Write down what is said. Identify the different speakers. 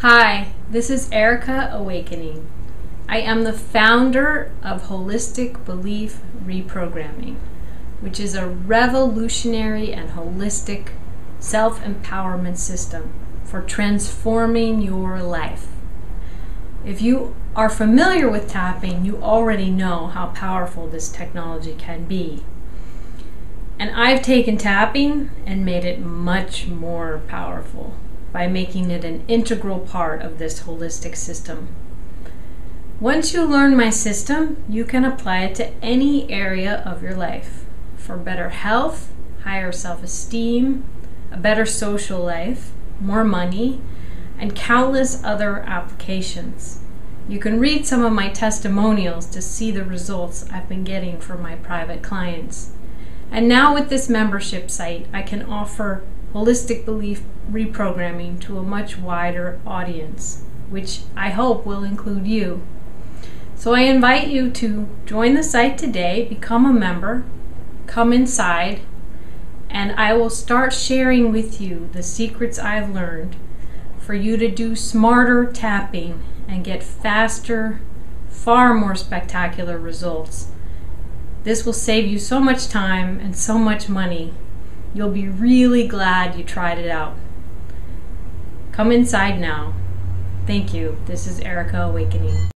Speaker 1: Hi, this is Erika Awakening. I am the founder of Holistic Belief Reprogramming, which is a revolutionary and holistic self empowerment system for transforming your life. If you are familiar with tapping, you already know how powerful this technology can be. And I've taken tapping and made it much more powerful by making it an integral part of this holistic system. Once you learn my system, you can apply it to any area of your life for better health, higher self esteem, a better social life, more money, and countless other applications. You can read some of my testimonials to see the results I've been getting from my private clients. And now, with this membership site, I can offer holistic belief reprogramming to a much wider audience, which I hope will include you. So, I invite you to join the site today, become a member, come inside, and I will start sharing with you the secrets I've learned for you to do smarter tapping and get faster, far more spectacular results. This will save you so much time and so much money. You'll be really glad you tried it out. Come inside now. Thank you. This is Erika Awakening.